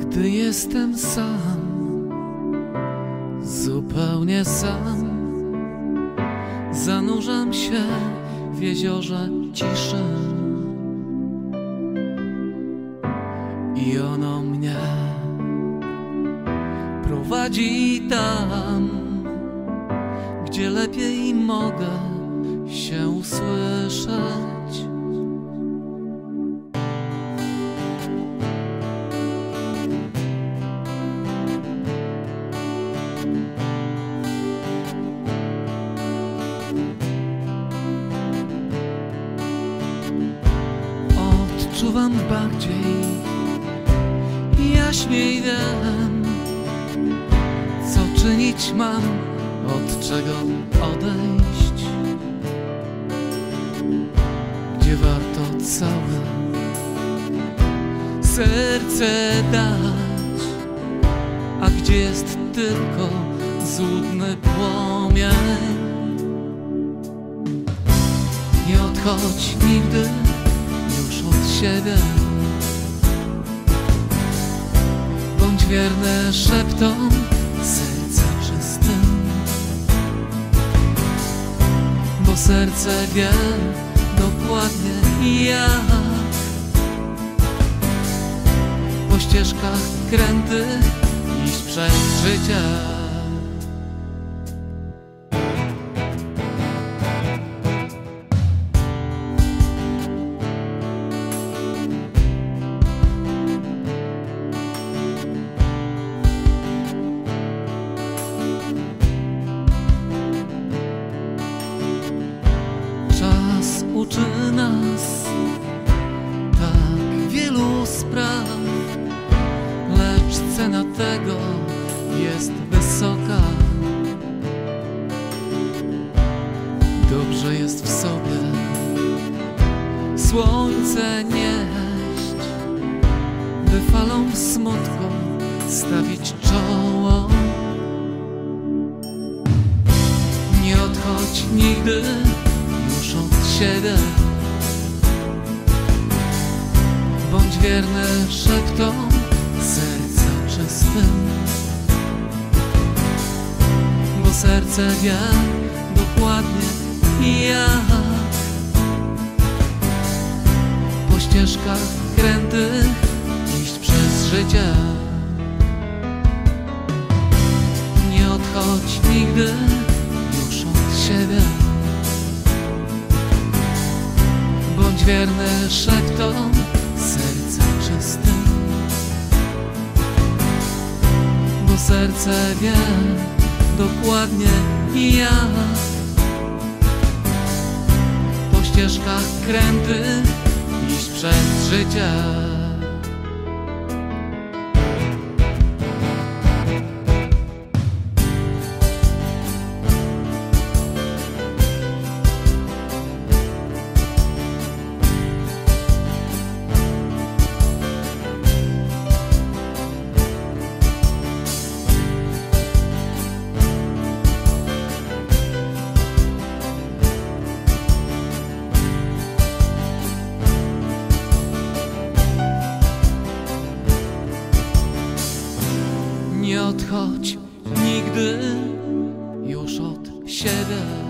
gdy jestem sam, zupełnie sam. Zanurzam się w jeziorze ciszy i ono mnie prowadzi tam, gdzie lepiej mogę się usłyszeć. Odczuwam bardziej. Jaśniej wiem, co czynić mam, od czego odejść, gdzie warto całe serce dać, a gdzie jest tylko złudny płomień. Nie odchodź nigdy od siebie. Bądź wierny szeptom serca czystym, bo serce wie dokładnie jak po ścieżkach krętych iść przez życie. Dobrze jest w sobie słońce nieść, by falą smutku stawić czoło. Nie odchodź nigdy już od siebie. Bądź wierny szeptom serca czystym, bo serce wie ścieżkach krętych iść przez życie. Nie odchodź nigdy już od siebie. Bądź wierny szeptom serca czystym, bo serce wie dokładnie jak po ścieżkach krętych iść przez życie. Odchodź nigdy już od siebie.